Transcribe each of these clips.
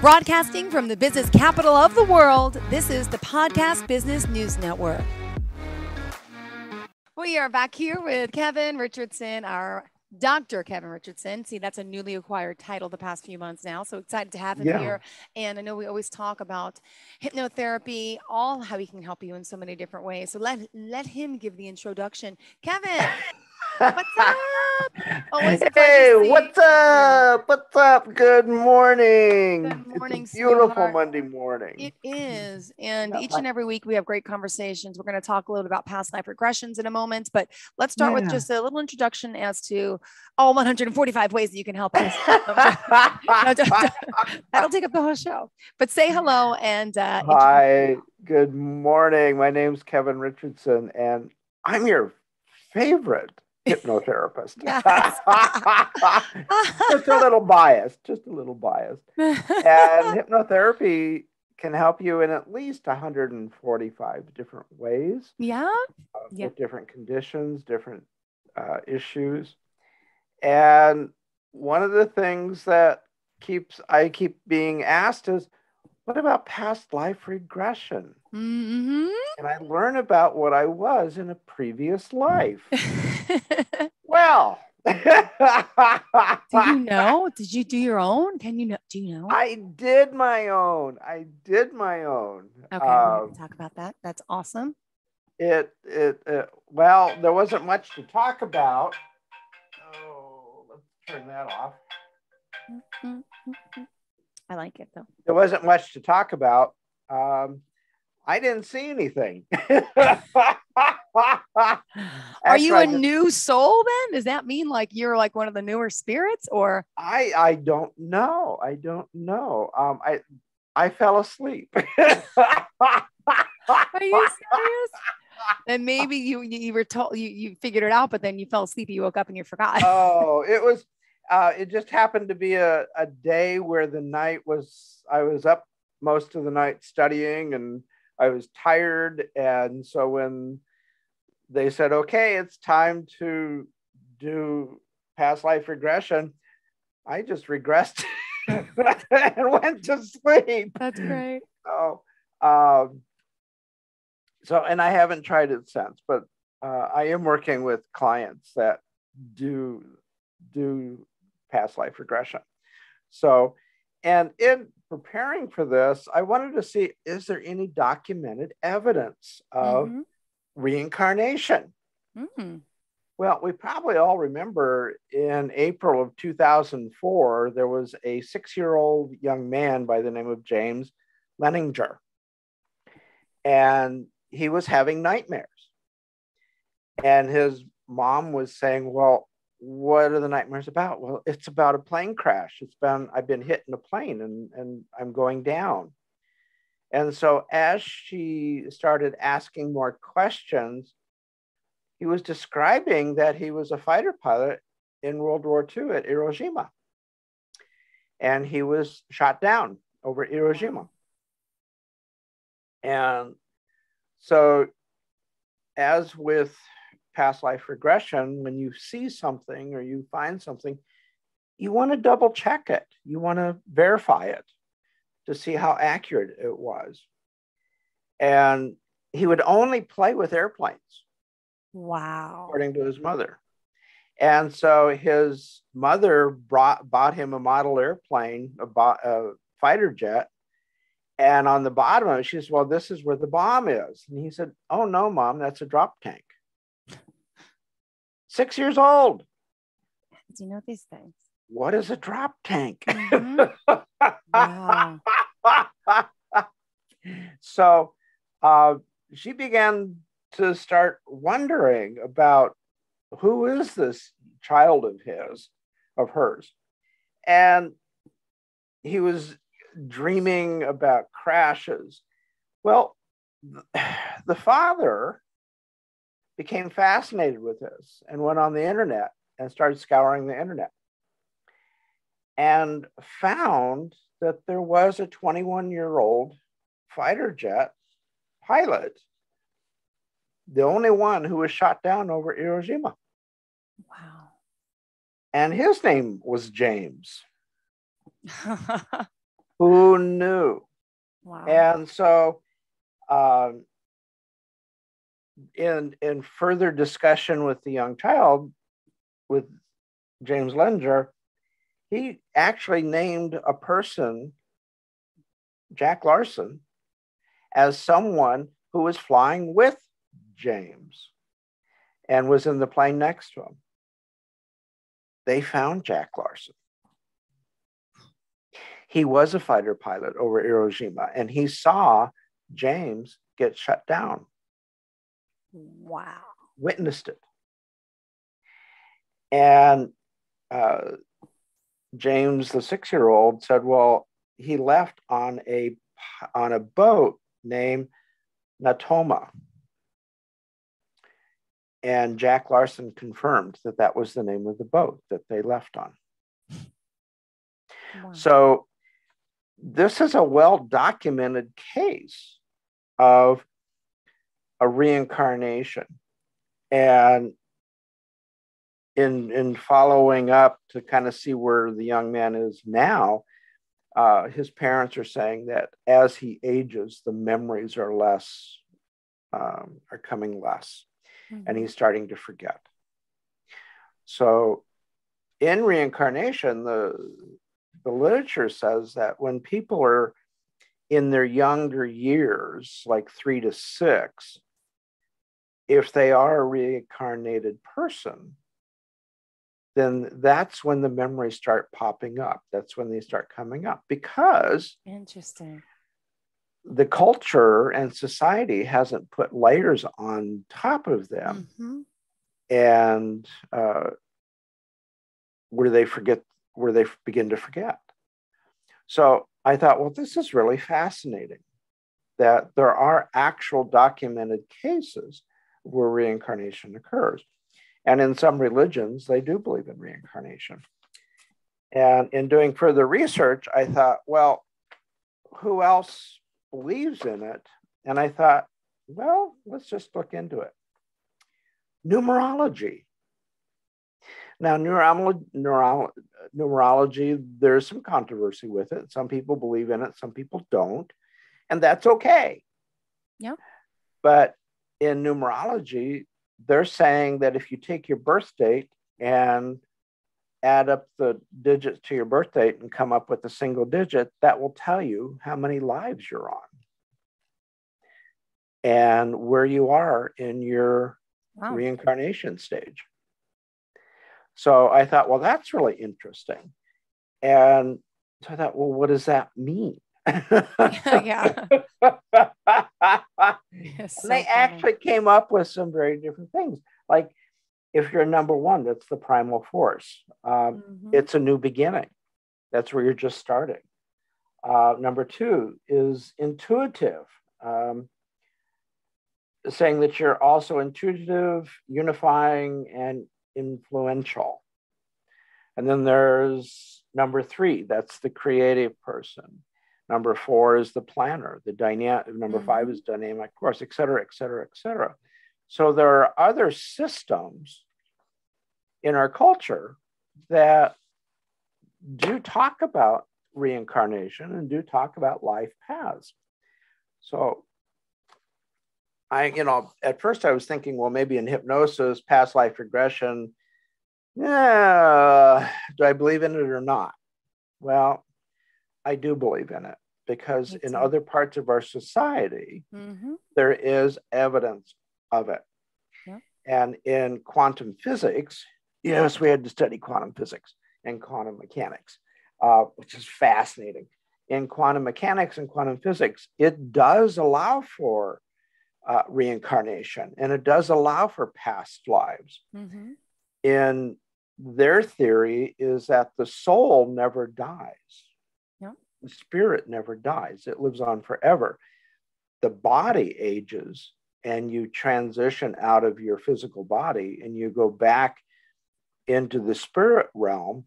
Broadcasting from the business capital of the world, this is the Podcast Business News Network. We are back here with Kevin Richardson, our Dr. Kevin Richardson. See, that's a newly acquired title the past few months now. So excited to have him Yeah. here. And I know we always talk about hypnotherapy, all how he can help you in so many different ways. So let let him give the introduction. Kevin, what's up? Always a pleasure to hey, what's up? What's up? Good morning. Good It's a morning, beautiful sweetheart. Monday morning. It is. And each and every week we have great conversations. We're going to talk a little bit about past life regressions in a moment, but let's start with just a little introduction as to all 145 ways that you can help us. No, don't- don't- That'll take up the whole show. But say hello and uh, Hi, good morning. My name's Kevin Richardson, and I'm your favorite hypnotherapist. Just a little biased, just a little biased. And hypnotherapy can help you in at least 145 different ways. yeah. uh, Yeah. with different conditions, different uh, issues. And one of the things that keeps I keep being asked is, what about past life regression? hmm Can I learn about what I was in a previous life? Well, do you know? Did you do your own? Can you know? Do you know? I did my own. I did my own. Okay, Um, talk about that. That's awesome. it it uh, well there wasn't much to talk about oh let's turn that off. I like it though. there wasn't much to talk about um i didn't see anything Are you right. a new soul then? Does that mean like you're like one of the newer spirits or i i don't know i don't know um i i fell asleep are you serious? and maybe you you were told you, you figured it out, but then you fell asleep, you woke up and you forgot. oh it was uh it just happened to be a, a day where the night was i was up most of the night studying and i was tired and so when they said okay it's time to do past life regression i just regressed and went to sleep That's great. so um so and i haven't tried it since but uh, i am working with clients that do do past life regression so and in preparing for this i wanted to see is there any documented evidence of Mhm. Reincarnation Mm. well, we probably all remember in April of 2004, there was a six year old young man by the name of James Leininger. And he was having nightmares. And his mom was saying, Well, what are the nightmares about? Well, it's about a plane crash. It's been, I've been hit in a plane and, and I'm going down. And so as she started asking more questions, he was describing that he was a fighter pilot in World War II at Hiroshima. And he was shot down over Hiroshima. And so, as with past life regression, when you see something or you find something, you want to double check it, you want to verify it to see how accurate it was. And he would only play with airplanes Wow. according to his mother. And so his mother brought bought him a model airplane, a, bo- a fighter jet. And on the bottom of it, she says, Well, this is where the bomb is. And he said, Oh, no, mom, that's a drop tank. Six years old. Do you know these things? What is a drop tank? Mhm. Wow. so uh, she began to start wondering about who is this child of his, of hers. And he was dreaming about crashes. Well, the father became fascinated with this and went on the internet and started scouring the internet and found that there was a 21 year old fighter jet pilot, the only one who was shot down over Hiroshima. Wow. And his name was James. Who knew? Wow. And so, um, in in further discussion with the young child, with James Leininger, he actually named a person, Jack Larsen, as someone who was flying with James and was in the plane next to him. They found Jack Larsen. He was a fighter pilot over Hiroshima and he saw James get shut down. Wow. Witnessed it. And uh, James, the six year old, said, Well, he left on a, on a boat named Natoma. And Jack Larsen confirmed that that was the name of the boat that they left on. Wow. So, this is a well documented case of a reincarnation. And in, in following up to kind of see where the young man is now, uh, his parents are saying that as he ages, the memories are less, um, are coming less, mm-hmm. and he's starting to forget. So, in reincarnation, the the literature says that when people are in their younger years, like three to six, if they are a reincarnated person, then that's when the memories start popping up. That's when they start coming up because interesting. The culture and society hasn't put layers on top of them, mm-hmm. and uh, where they forget, where they begin to forget. So I thought, well, this is really fascinating that there are actual documented cases where reincarnation occurs. And in some religions, they do believe in reincarnation. And in doing further research, I thought, well, who else believes in it? And I thought, well, let's just look into it. Numerology. Now, numerology, numerology, there's some controversy with it. Some people believe in it, some people don't. And that's okay. Yeah. But in numerology, they're saying that if you take your birth date and add up the digits to your birth date and come up with a single digit, that will tell you how many lives you're on and where you are in your wow. reincarnation stage. So I thought, well, that's really interesting. And so I thought, well, what does that mean? Yeah. so they funny. actually came up with some very different things. Like if you're number one, that's the primal force. Um, mm-hmm. It's a new beginning. That's where you're just starting. Uh, number two is intuitive, um, saying that you're also intuitive, unifying, and influential. And then there's number three, that's the creative person. Number four is the planner. The dynamic. Number mm-hmm. five is dynamic course, et cetera, et cetera, et cetera. So there are other systems in our culture that do talk about reincarnation and do talk about life paths. So I, you know, at first I was thinking, well, maybe in hypnosis, past life regression, yeah, do I believe in it or not? Well, I do believe in it because in other parts of our society, mm-hmm. there is evidence of it. And in quantum physics, yes, we had to study quantum physics and quantum mechanics, uh, which is fascinating. In quantum mechanics and quantum physics, it does allow for uh, reincarnation and it does allow for past lives. Mm-hmm. In their theory is that the soul never dies the spirit never dies, it lives on forever. The body ages and you transition out of your physical body and you go back into the spirit realm,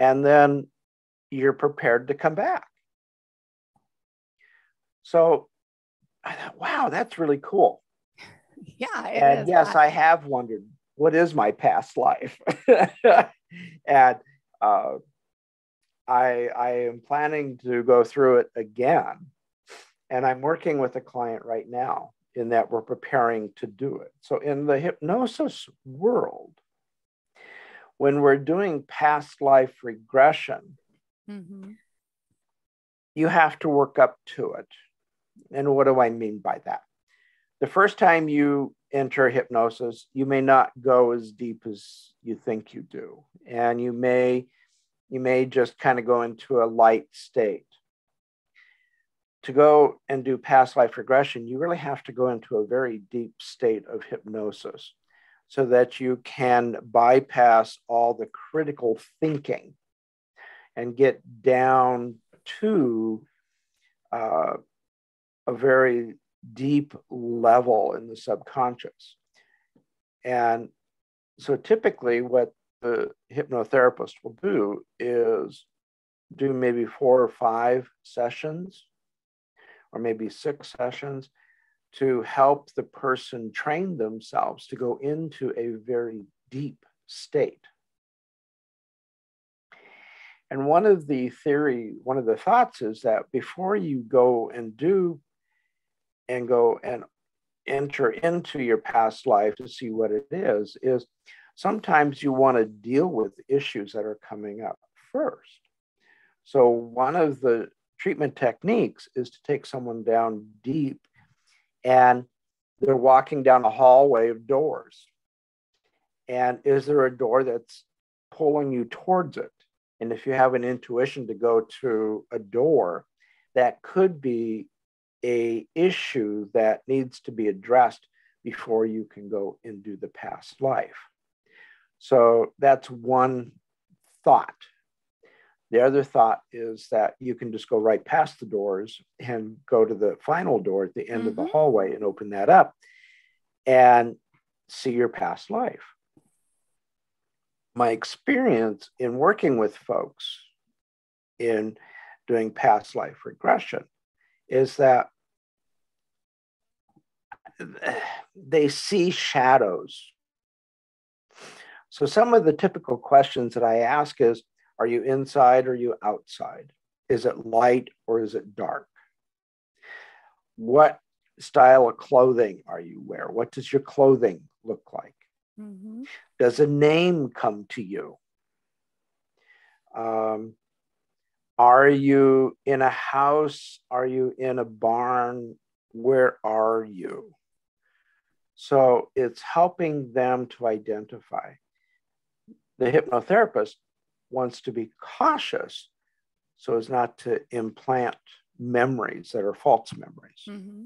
and then you're prepared to come back. So I thought, wow, that's really cool. Yeah. and yes, I have wondered what is my past life? and uh, I, I am planning to go through it again. And I'm working with a client right now in that we're preparing to do it. So, in the hypnosis world, when we're doing past life regression, mm-hmm. you have to work up to it. And what do I mean by that? The first time you enter hypnosis, you may not go as deep as you think you do. And you may you may just kind of go into a light state. To go and do past life regression, you really have to go into a very deep state of hypnosis so that you can bypass all the critical thinking and get down to uh, a very deep level in the subconscious. And so typically, what the hypnotherapist will do is do maybe four or five sessions or maybe six sessions to help the person train themselves to go into a very deep state. And one of the theory, one of the thoughts is that before you go and do and go and enter into your past life to see what it is, is sometimes you want to deal with issues that are coming up first. So, one of the treatment techniques is to take someone down deep and they're walking down a hallway of doors. And is there a door that's pulling you towards it? And if you have an intuition to go to a door, that could be a issue that needs to be addressed before you can go do the past life. So that's one thought. The other thought is that you can just go right past the doors and go to the final door at the end mm-hmm. of the mm-hmm. hallway and open that up and see your past life. My experience in working with folks in doing past life regression is that they see shadows so some of the typical questions that I ask is, are you inside or are you outside? Is it light or is it dark? What style of clothing are you wear? What does your clothing look like? Mm-hmm. Does a name come to you? Um, are you in a house? Are you in a barn? Where are you? So it's helping them to identify the hypnotherapist wants to be cautious so as not to implant memories that are false memories. Mm-hmm.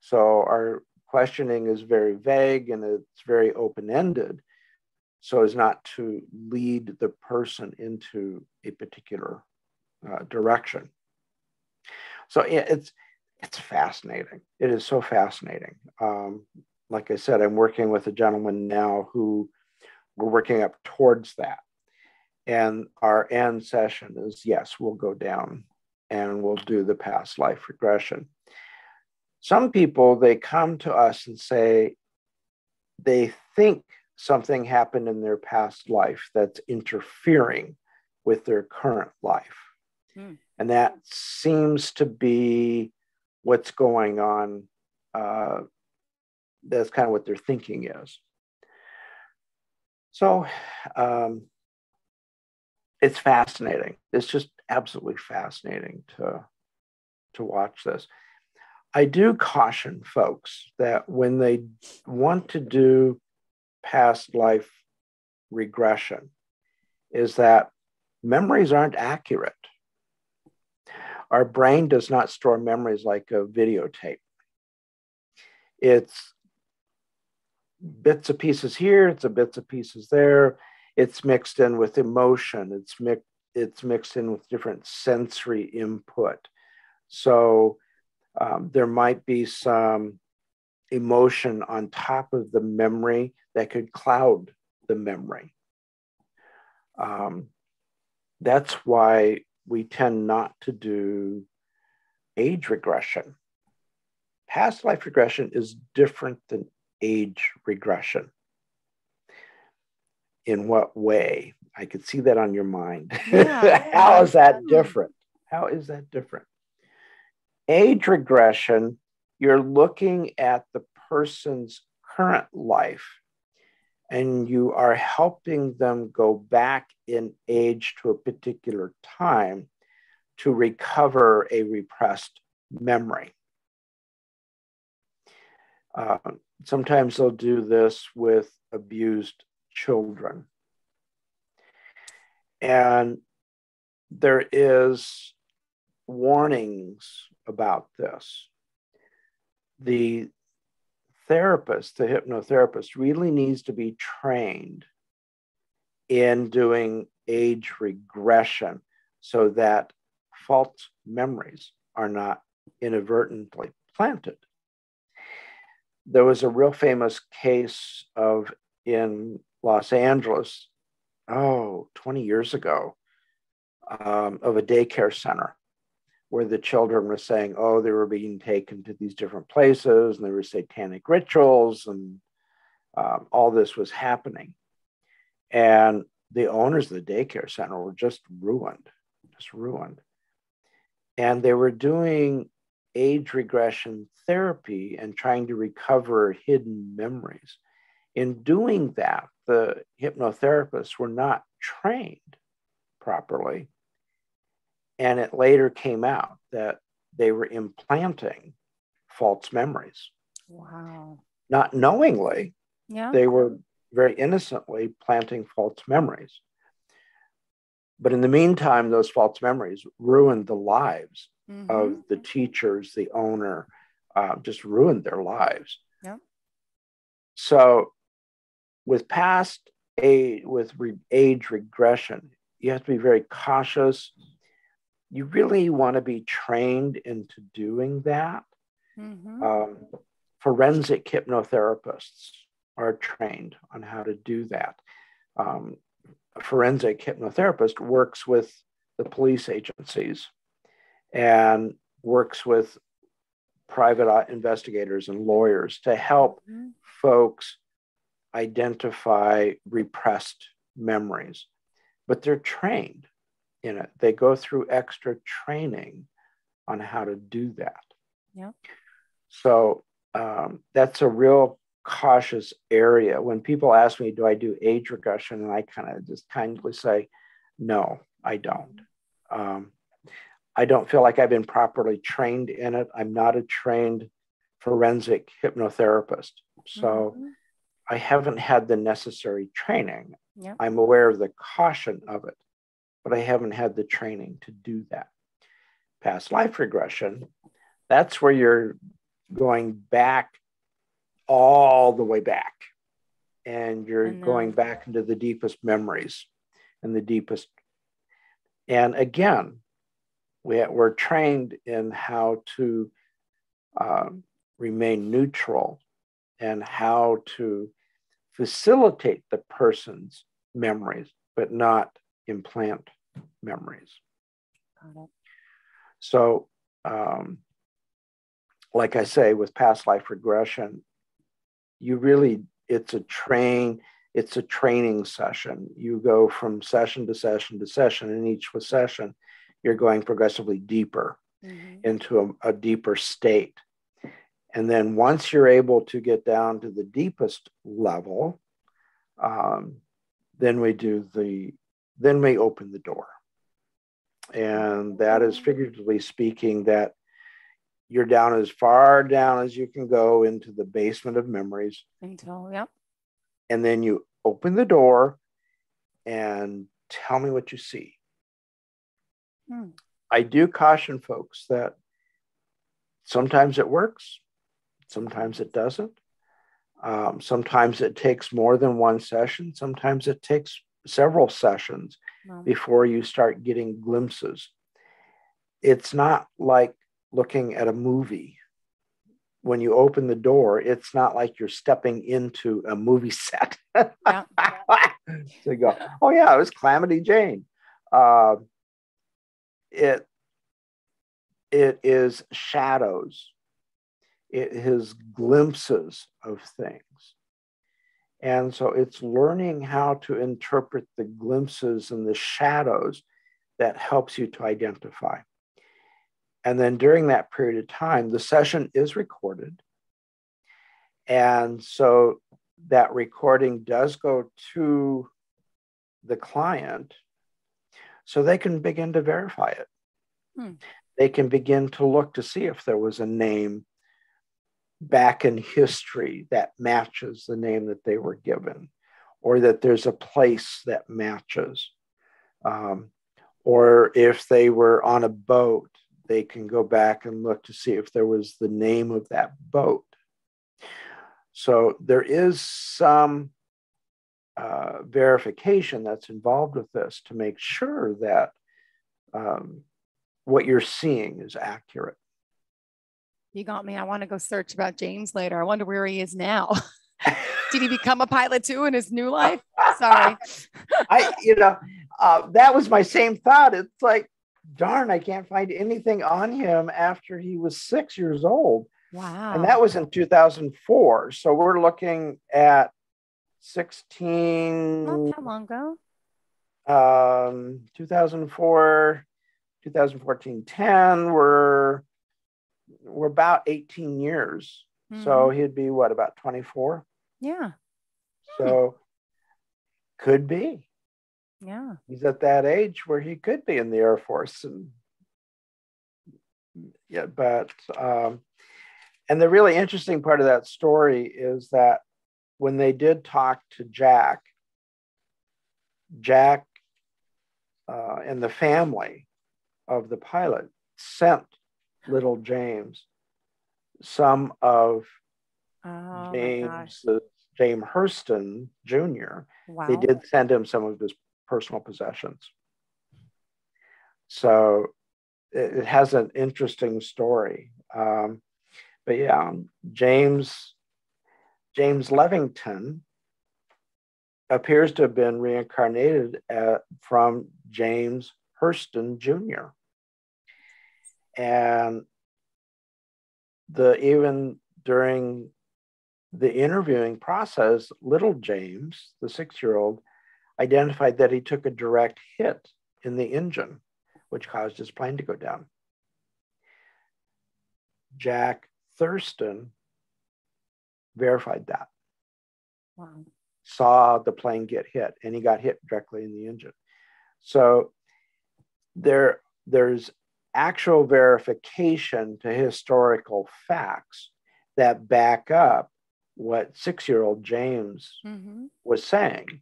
So our questioning is very vague and it's very open ended so as not to lead the person into a particular uh, direction. So yeah, it's it's fascinating. It is so fascinating. Um, like I said, I'm working with a gentleman now who we're working up towards that. And our end session is yes, we'll go down and we'll do the past life regression. Some people, they come to us and say they think something happened in their past life that's interfering with their current life. Hmm. And that seems to be what's going on. Uh, that's kind of what their thinking is. So um, it's fascinating. It's just absolutely fascinating to to watch this. I do caution folks that when they want to do past life regression, is that memories aren't accurate. Our brain does not store memories like a videotape. It's bits of pieces here, it's a bits of pieces there. It's mixed in with emotion. It's mixed it's mixed in with different sensory input. So um, there might be some emotion on top of the memory that could cloud the memory. Um, that's why we tend not to do age regression. Past life regression is different than age regression. in what way? I could see that on your mind. Yeah. How is that different? How is that different? Age regression, you're looking at the person's current life and you are helping them go back in age to a particular time to recover a repressed memory. Uh, sometimes they'll do this with abused children. And there is warnings about this. The therapist, the hypnotherapist, really needs to be trained in doing age regression so that false memories are not inadvertently planted. There was a real famous case of in Los Angeles, oh, 20 years ago, um, of a daycare center where the children were saying, oh, they were being taken to these different places and there were satanic rituals and um, all this was happening. And the owners of the daycare center were just ruined, just ruined. And they were doing age regression therapy and trying to recover hidden memories. In doing that, the hypnotherapists were not trained properly and it later came out that they were implanting false memories. Wow. Not knowingly, yeah. they were very innocently planting false memories. But in the meantime, those false memories ruined the lives mm-hmm. of the teachers, the owner, uh, just ruined their lives. Yeah. So, with past age, with re- age regression, you have to be very cautious you really want to be trained into doing that. Mm-hmm. Um, forensic hypnotherapists are trained on how to do that. Um, a forensic hypnotherapist works with the police agencies and works with private investigators and lawyers to help mm-hmm. folks identify repressed memories. But they're trained in it. They go through extra training on how to do that. Yeah. So um, that's a real cautious area. When people ask me, do I do age regression? And I kind of just kindly say, no, I don't. Um, I don't feel like I've been properly trained in it. I'm not a trained forensic hypnotherapist. So mm-hmm. I haven't had the necessary training. I'm aware of the caution of it but I haven't had the training to do that. Past life regression, that's where you're going back all the way back and you're going back into the deepest memories and the deepest. And again, we, we're trained in how to um, remain neutral and how to facilitate the person's memories, but not implant memories. So, um, like I say, with past life regression, you really, it's a train, it's a training session. You go from session to session to session, and each session, you're going progressively deeper mm-hmm. into a, a deeper state. And then once you're able to get down to the deepest level, um, then we do the then we open the door. And that is figuratively speaking that you're down as far down as you can go into the basement of memories. Until, yep. And then you open the door and tell me what you see. Hmm. I do caution folks that sometimes it works, sometimes it doesn't. Um, sometimes it takes more than one session, sometimes it takes several sessions wow. before you start getting glimpses. It's not like looking at a movie. When you open the door, it's not like you're stepping into a movie set. Yeah. so go, oh yeah, it was Calamity Jane. Uh, it it is shadows. It is glimpses of things. And so it's learning how to interpret the glimpses and the shadows that helps you to identify. And then during that period of time, the session is recorded. And so that recording does go to the client so they can begin to verify it. Hmm. They can begin to look to see if there was a name back in history that matches the name that they were given, or that there's a place that matches. Um, or if they were on a boat, they can go back and look to see if there was the name of that boat. So there is some uh, verification that's involved with this to make sure that um, what you're seeing is accurate. You got me. I want to go search about James later. I wonder where he is now. Did he become a pilot too in his new life? Sorry. I, you know, uh, that was my same thought. It's like, darn, I can't find anything on him after he was six years old. Wow. And that was in 2004. So we're looking at 16. Not that long ago. Um, 2004, 2014, 10. We're we're about 18 years. Mm-hmm. So he'd be what about 24? Yeah. So hmm. could be. Yeah. He's at that age where he could be in the Air Force and yeah, but um and the really interesting part of that story is that when they did talk to Jack, Jack uh, and the family of the pilot sent little James some of oh James James Huston Jr. Wow. They did send him some of his personal possessions. So it, it has an interesting story. Um, but yeah, James James Levington appears to have been reincarnated at, from James Huston Jr. And the even during the interviewing process, little James, the six-year-old, identified that he took a direct hit in the engine, which caused his plane to go down. Jack Thurston verified that. Wow. Saw the plane get hit, and he got hit directly in the engine. So there, there's actual verification to historical facts that back up what six-year-old James mm-hmm. was saying.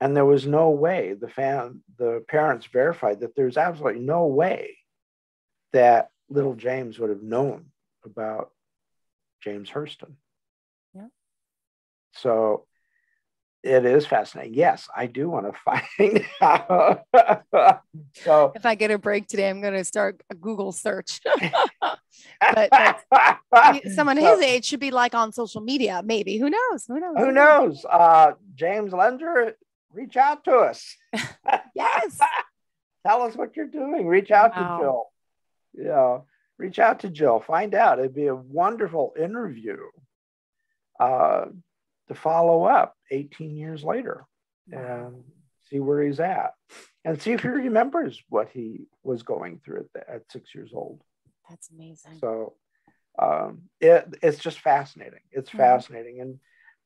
And there was no way the fan, the parents verified that there's absolutely no way that little James would have known about James Huston. So it is fascinating. Yes, I do want to find out. so if I get a break today, I'm going to start a Google search. but, someone so, his age should be like on social media, maybe. Who knows? Who knows? Who knows? Uh, James Lender, reach out to us. yes. Tell us what you're doing. Reach out wow. to Jill. Yeah reach out to Jill, find out. It'd be a wonderful interview uh, to follow up 18 years later and see where he's at and see if he remembers what he was going through at, the, at six years old. That's amazing. So um, it, it's just fascinating. It's mm-hmm. fascinating. And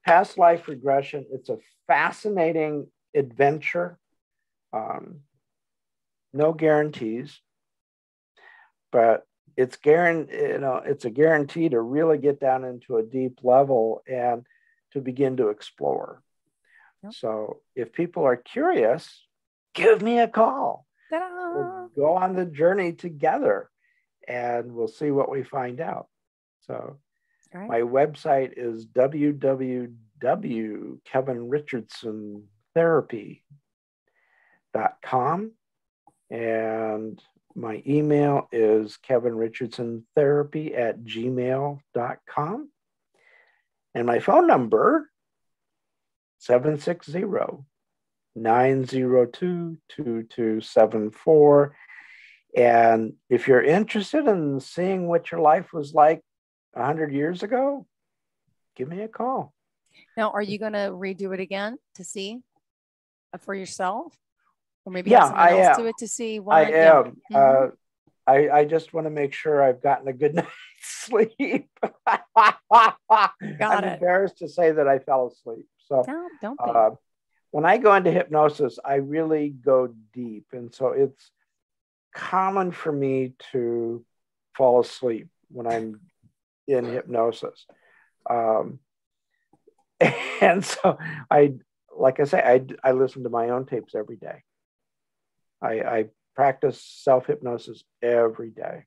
past life regression, it's a fascinating adventure. Um, no guarantees, but it's guaranteed, you know, it's a guarantee to really get down into a deep level and to begin to explore. Yep. So if people are curious, give me a call. We'll go on the journey together and we'll see what we find out. So right. my website is www.kevinrichardsontherapy.com and my email is kevinrichardsontherapy at gmail.com. And my phone number, 760 902 2274. And if you're interested in seeing what your life was like 100 years ago, give me a call. Now, are you going to redo it again to see uh, for yourself? Or maybe Yeah, I else am. do it to see I one? Yeah. am. Uh, Mhm. I, I just want to make sure I've gotten a good night's sleep. I'm it. embarrassed to say that I fell asleep. So No, don't be. uh, when I go into hypnosis, I really go deep. And so it's common for me to fall asleep when I'm in hypnosis. Um, and so I, like I say, I, I listen to my own tapes every day. I, I practice self hypnosis every day.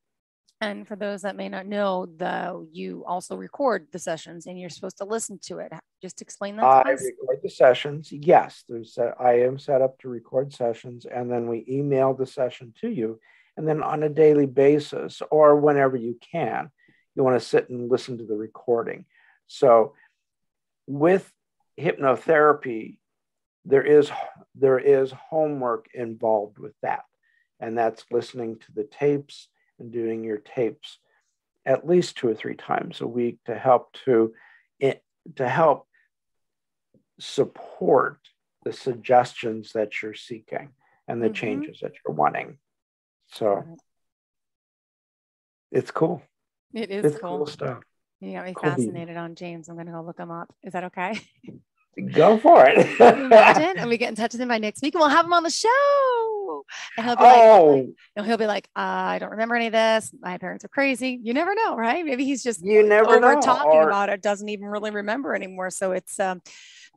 And for those that may not know, though, you also record the sessions and you're supposed to listen to it. Just explain that I us. record the sessions. Yes, there's a, I am set up to record sessions, and then we email the session to you. And then on a daily basis, or whenever you can, you want to sit and listen to the recording. So, with hypnotherapy, there is there is homework involved with that, and that's listening to the tapes and doing your tapes at least two or three times a week to help to it, to help support the suggestions that you're seeking and the Mhm. changes that you're wanting. So it's cool. It is It's cool. cool stuff. You got me Cool fascinated on James. I'm going to go look him up. Is that okay? Go for it. imagine? and we get in touch with him by next week and we'll have him on the show. And he'll be like, oh, and he'll be like, uh, I don't remember any of this. My parents are crazy. You never know, right? Maybe he's just you never over know. talking Or- about it, doesn't even really remember anymore. So it's um,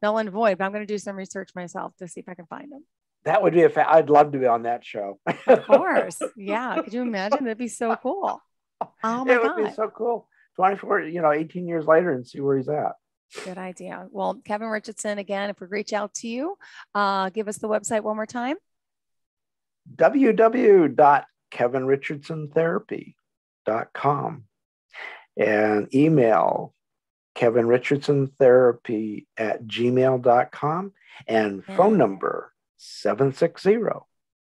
null and void. But I'm going to do some research myself to see if I can find him. that would be a fa- I'd love to be on that show. Of course. yeah. Could you imagine? That'd be so cool. Oh my it would God. be so cool. 24, you know, 18 years later and see where he's at. Good idea. Well, Kevin Richardson, again, if we reach out to you, uh, give us the website one more time. www.kevinrichardsontherapy.com and email Kevin Richardson Therapy at gmail.com and hmm. phone number 760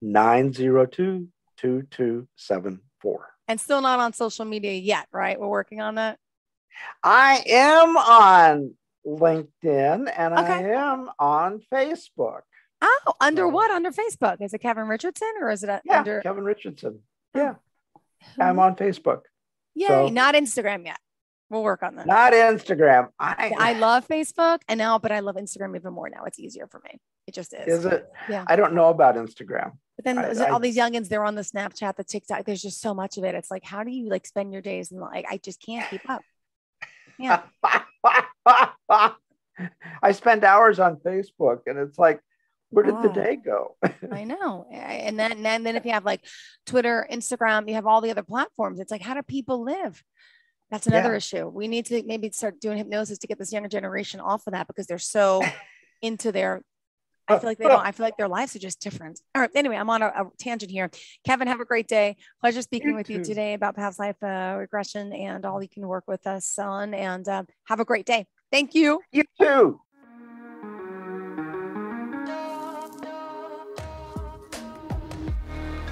902 2274. And still not on social media yet, right? We're working on that. I am on LinkedIn and Okay. I am on Facebook. Oh, under what? Under Facebook? Is it Kevin Richardson or is it Yeah, under? Kevin Richardson. Yeah, I'm on Facebook. Yay, so- not Instagram yet. We'll work on that. Not Instagram. I, I love Facebook and now, but I love Instagram even more now. It's easier for me. It just is. Is it? Yeah. I don't know about Instagram. But then I- there's I- all these youngins, they're on the Snapchat, the TikTok. There's just so much of it. It's like, how do you like spend your days? And like, I just can't keep up. Yeah. I spend hours on Facebook and it's like, where did the day go? I know. And then, and then, if you have like Twitter, Instagram, you have all the other platforms. It's like, how do people live? That's another Yeah. issue. We need to maybe start doing hypnosis to get this younger generation off of that because they're so into their. I feel like they don't. I feel like their lives are just different. All right. Anyway, I'm on a, a tangent here. Kevin, have a great day. Pleasure speaking You with you today about past life uh, regression and all you can work with us on. And uh, have a great day. Thank you. you too.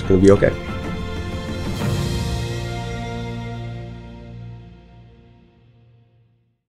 going to be okay.